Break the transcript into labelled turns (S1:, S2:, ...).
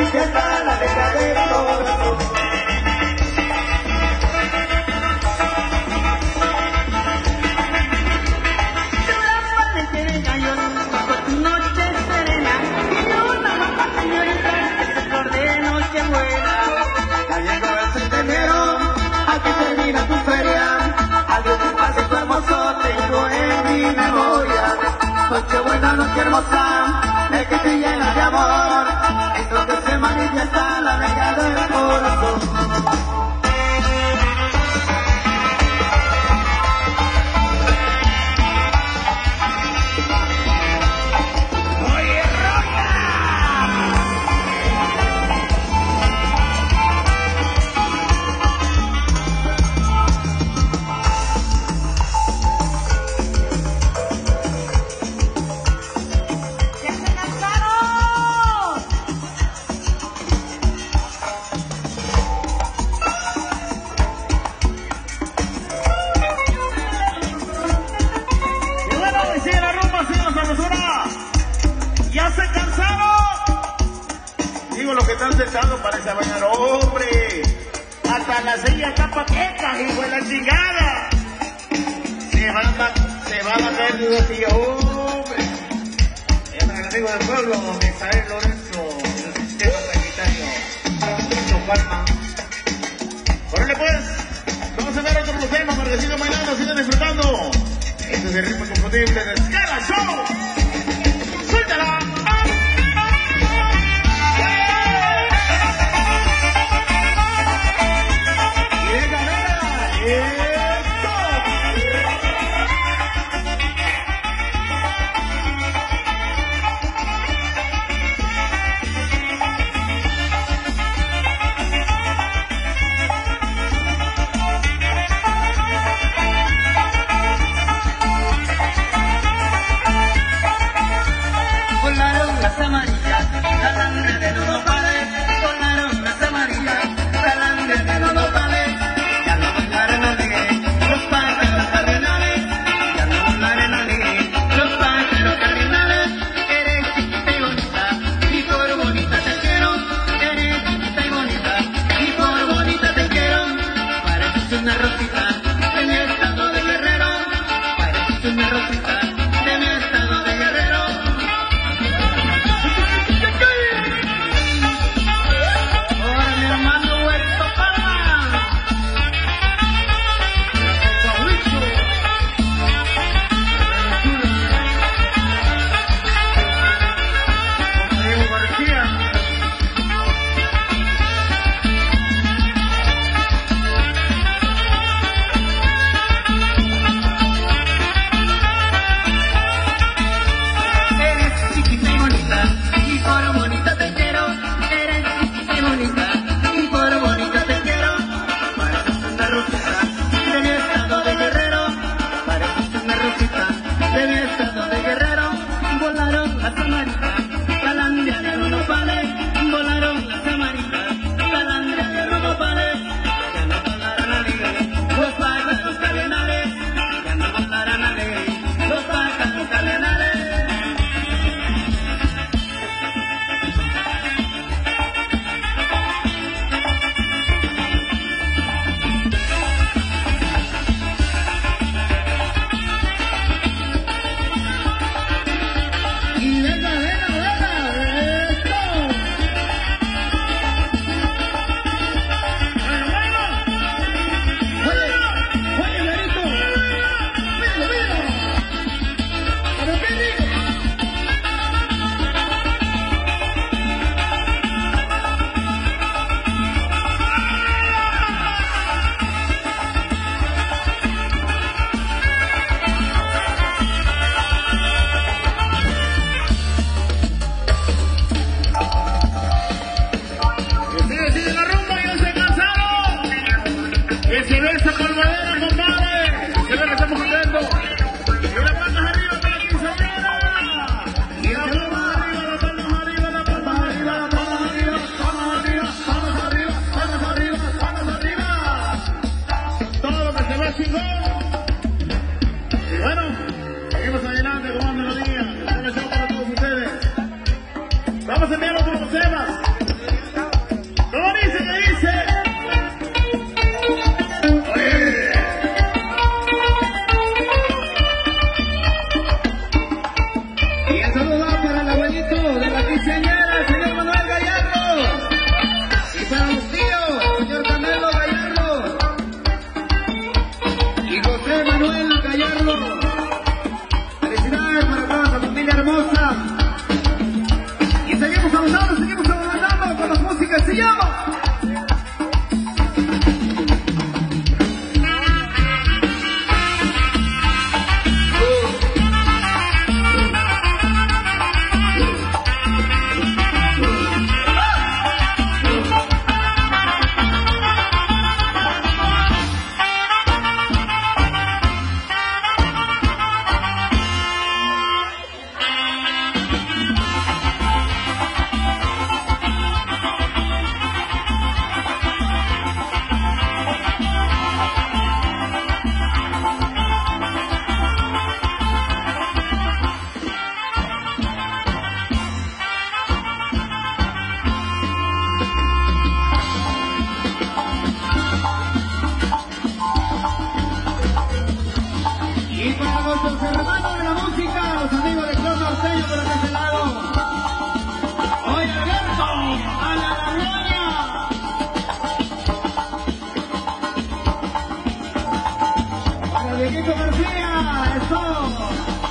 S1: amarilla está la letra del corazón.
S2: tu noche serena y una mamá señorita que se flor de noche buena.
S1: Ya llegó el centenero, a que termina tu feria. Adiós que pase tu hermoso, tengo en mi memoria. Noche buena, noche hermosa, es que te llena de amor. Esto que se manifiesta la alegría del corazón.
S3: Chingada. Se van a, se van a caer de silla, hombre. Es el amigo del pueblo, Misael Lorenzo, del sistema sanitario. Mucho Palma. Órale pues, vamos a ver otro tema para que sigan bailando, sigan disfrutando. Este es el ritmo inconfundible de Scala Show. Manuel Morales, que
S2: estamos. García, eso.